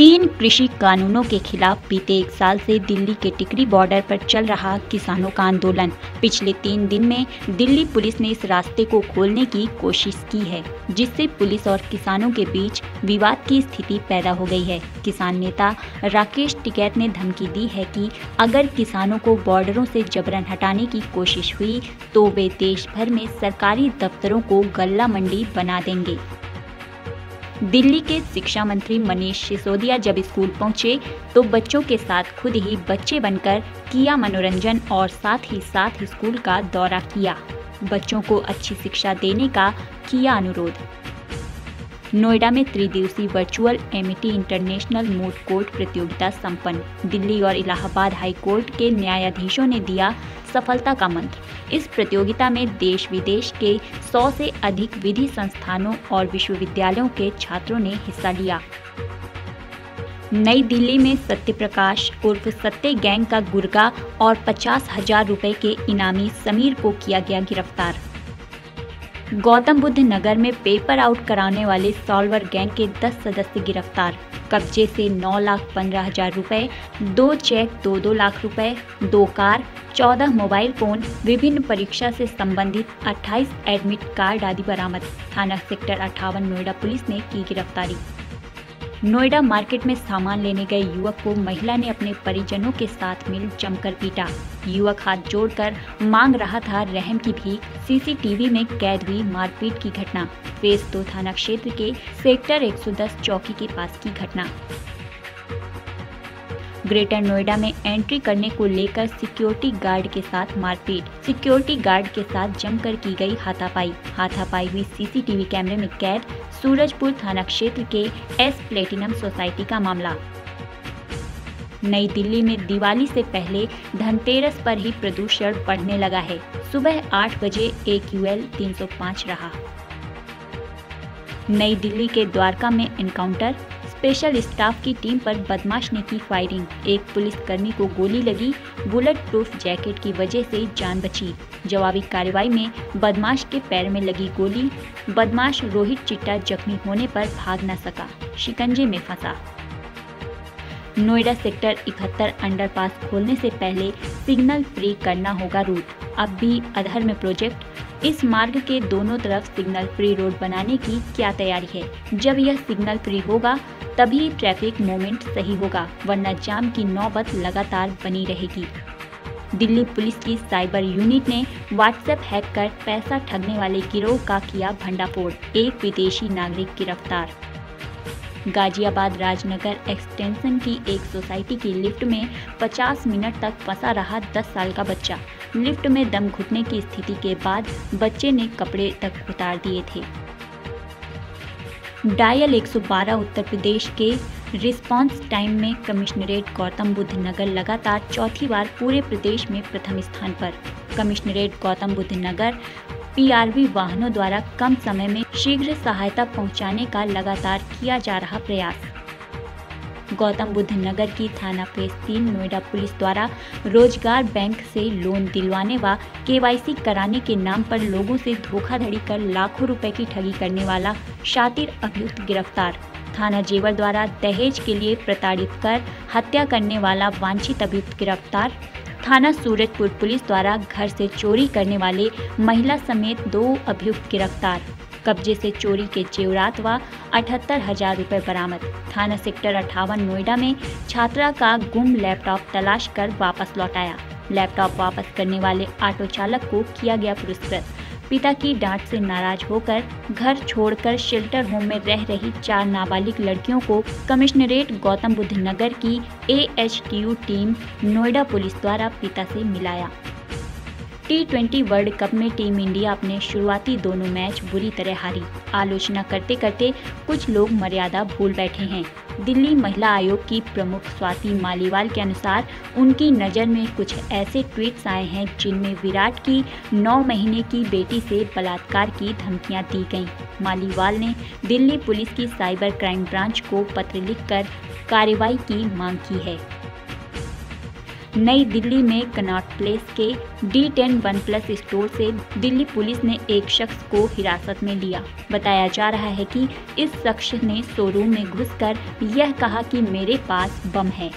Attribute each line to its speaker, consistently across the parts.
Speaker 1: तीन कृषि कानूनों के खिलाफ बीते एक साल से दिल्ली के टिकरी बॉर्डर पर चल रहा किसानों का आंदोलन। पिछले तीन दिन में दिल्ली पुलिस ने इस रास्ते को खोलने की कोशिश की है, जिससे पुलिस और किसानों के बीच विवाद की स्थिति पैदा हो गई है। किसान नेता राकेश टिकैत ने धमकी दी है कि अगर किसानों को बॉर्डरों से जबरन हटाने की कोशिश हुई तो वे देश भर में सरकारी दफ्तरों को गल्ला मंडी बना देंगे। दिल्ली के शिक्षा मंत्री मनीष सिसोदिया जब स्कूल पहुँचे तो बच्चों के साथ खुद ही बच्चे बनकर किया मनोरंजन और साथ ही साथ स्कूल का दौरा किया। बच्चों को अच्छी शिक्षा देने का किया अनुरोध। नोएडा में त्रिदिवसीय virtual Amity international moot court प्रतियोगिता संपन्न। दिल्ली और इलाहाबाद हाई कोर्ट के न्यायाधीशों ने दिया सफलता का मंत्र। इस प्रतियोगिता में देश विदेश के 100 से अधिक विधि संस्थानों और विश्वविद्यालयों के छात्रों ने हिस्सा लिया। नई दिल्ली में सत्य प्रकाश उर्फ़ सत्य गैंग का गुर्गा और पचास हज़ार रुपए के इनामी समीर को किया गया गिरफ़्तार। गौतम बुद्ध नगर में पेपर आउट कराने वाले सॉल्वर गैंग के 10 सदस्य गिरफ़्तार। कब्जे से नौ लाख पंद्रह हज़ार रुपए, दो चेक, दो दो लाख रुपए, दो कार, चौदह मोबाइल फ़ोन, विभिन्न परीक्षा से संबंधित 28 एडमिट कार्ड आदि बरामद। थाना सेक्टर अठावन नोएडा पुलिस ने की गिरफ्तारी। नोएडा मार्केट में सामान लेने गए युवक को महिला ने अपने परिजनों के साथ मिल जमकर पीटा। युवक हाथ जोड़कर मांग रहा था रहम की भीख सीसीटीवी में कैद हुई मारपीट की घटना। फेस दो थाना क्षेत्र के सेक्टर 110 चौकी के पास की घटना। ग्रेटर नोएडा में एंट्री करने को लेकर सिक्योरिटी गार्ड के साथ मारपीट। सिक्योरिटी गार्ड के साथ जमकर की गई हाथापाई। हाथापाई हुई सीसीटीवी कैमरे में कैद सूरजपुर थाना क्षेत्र के एस प्लेटिनम सोसाइटी का मामला। नई दिल्ली में दिवाली से पहले धनतेरस पर ही प्रदूषण बढ़ने लगा है। सुबह आठ बजे एक यूएल 305 रहा। नई दिल्ली के द्वारका में एनकाउंटर स्पेशल स्टाफ की टीम पर बदमाश ने की फायरिंग। एक पुलिसकर्मी को गोली लगी बुलेट प्रूफ जैकेट की वजह से जान बची। जवाबी कार्रवाई में बदमाश के पैर में लगी गोली। बदमाश रोहित चिट्टा जख्मी होने पर भाग न सका, शिकंजे में फंसा। नोएडा सेक्टर 71 अंडरपास खोलने से पहले सिग्नल फ्री करना होगा रूट। अब भी अधर में प्रोजेक्ट। इस मार्ग के दोनों तरफ़ सिग्नल फ्री रोड बनाने की क्या तैयारी है? जब यह सिग्नल फ्री होगा तभी ट्रैफ़िक मूवमेंट सही होगा, वरना जाम की नौबत लगातार बनी रहेगी। दिल्ली पुलिस की साइबर यूनिट ने व्हाट्सएप हैक कर पैसा ठगने वाले गिरोह का किया भंडाफोड़, एक विदेशी नागरिक गिरफ़्तार। गाजियाबाद राजनगर एक्सटेंशन की एक सोसाइटी की लिफ्ट में 50 मिनट तक फंसा रहा 10 साल का बच्चा। लिफ्ट में दम घुटने की स्थिति के बाद बच्चे ने कपड़े तक उतार दिए थे। डायल 112 उत्तर प्रदेश के रिस्पांस टाइम में कमिश्नरेट गौतम बुद्ध नगर लगातार चौथी बार पूरे प्रदेश में प्रथम स्थान पर। कमिश्नरेट गौतम बुद्ध नगर पीआरवी वाहनों द्वारा कम समय में शीघ्र सहायता पहुँचाने का लगातार किया जा रहा प्रयास। गौतम बुद्ध नगर की थाना फेस तीन, नोएडा पुलिस द्वारा रोज़गार बैंक से लोन दिलवाने व केवाईसी कराने के नाम पर लोगों से धोखाधड़ी कर लाखों रुपए की ठगी करने वाला शातिर अभियुक्त गिरफ़्तार। थाना जेवर द्वारा दहेज के लिए प्रताड़ित कर हत्या करने वाला वांछित अभियुक्त गिरफ़्तार। थाना सूरजपुर पुलिस द्वारा घर से चोरी करने वाले महिला समेत दो अभियुक्त गिरफ़्तार। कब्जे से चोरी के जेवरात व अठहत्तर हज़ार रुपये बरामद। थाना सेक्टर अठावन नोएडा में छात्रा का गुम लैपटॉप तलाश कर वापस लौटाया। लैपटॉप वापस करने वाले ऑटो चालक को किया गया पुरस्कृत। पिता की डांट से नाराज़ होकर घर छोड़कर शेल्टर होम में रह रही चार नाबालिग लड़कियों को कमिश्नरेट गौतम बुद्ध नगर की ए टीम नोएडा पुलिस द्वारा पिता से मिलाया। टी ट्वेंटी वर्ल्ड कप में टीम इंडिया अपने शुरुआती दोनों मैच बुरी तरह हारी। आलोचना करते करते कुछ लोग मर्यादा भूल बैठे हैं। दिल्ली महिला आयोग की प्रमुख स्वाति मालीवाल के अनुसार उनकी नज़र में कुछ ऐसे ट्वीट्स आए हैं जिनमें विराट की नौ महीने की बेटी से बलात्कार की धमकियाँ दी गईं। मालीवाल ने दिल्ली पुलिस की साइबर क्राइम ब्रांच को पत्र लिखकर कार्रवाई की मांग की है। नई दिल्ली में कनाट प्लेस के D ten OnePlus store से दिल्ली पुलिस ने एक शख्स को हिरासत में लिया। बताया जा रहा है कि इस शख्स ने शोरूम में घुसकर यह कहा कि मेरे पास बम है।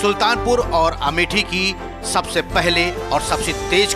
Speaker 2: सुल्तानपुर और अमेठी की सबसे पहले और सबसे तेज